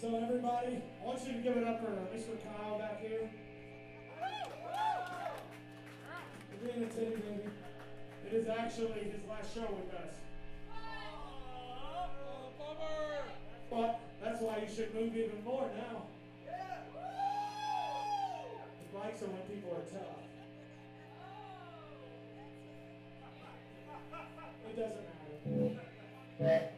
So everybody, I want you to give it up for Mr. Kyle back here. Being a titty baby. It is actually his last show with us. But that's why you should move even more now. The bikes are when people are tough. It doesn't matter.